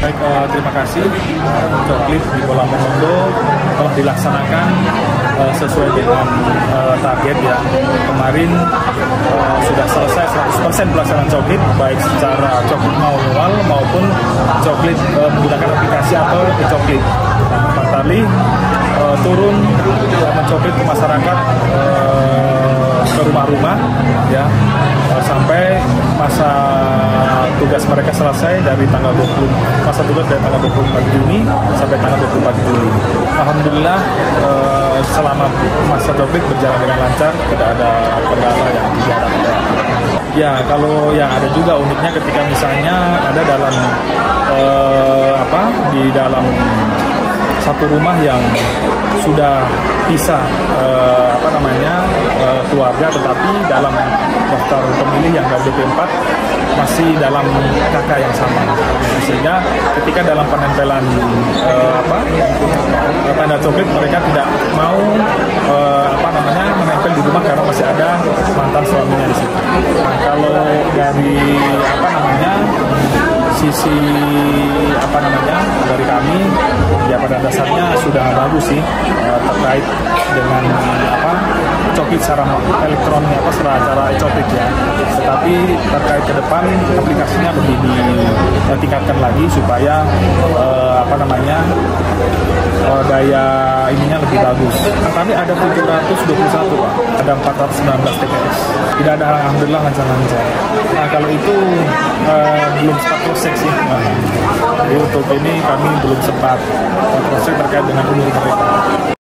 berterima kasih Coklit di Bola Monondo telah dilaksanakan uh, sesuai dengan uh, target ya. Kemarin uh, sudah selesai 100% pelaksanaan Coklit baik secara Coklit manual maupun Coklit uh, menggunakan aplikasi atau e-Coklit. Pak uh, turun uh, mencoklit ke masyarakat uh, ke rumah-rumah ya uh, sampai masa tugas mereka selesai dari tanggal 20 masa tugas dari tanggal 24 Juni sampai tanggal 24 Juli. Alhamdulillah uh, selama masa coklit berjalan dengan lancar, tidak ada kendala yang diharapkan. Ya, kalau yang ada juga uniknya ketika misalnya ada dalam uh, apa di dalam satu rumah yang sudah bisa uh, apa namanya uh, keluarga tetapi dalam daftar pemilih yang dari DP4 masih dalam kakak yang sama sehingga ketika dalam penempelan uh, apa tanda coklit mereka tidak mau uh, apa namanya menempel di rumah karena masih ada mantan suaminya di situ. Nah, kalau dari apa namanya sisi apa namanya dasarnya sudah bagus sih uh, terkait dengan apa coklit secara elektronik apa secara cara coklit ya. Tetapi terkait ke depan aplikasinya lebih ditingkatkan lagi supaya uh, apa namanya kami ada 721 Pak, ada 419 TPS. Tidak ada alhamdulillah lancar-lancar. Nah kalau itu uh, belum sempat proses sih. Nah, untuk ini kami belum sempat proses terkait dengan umur mereka.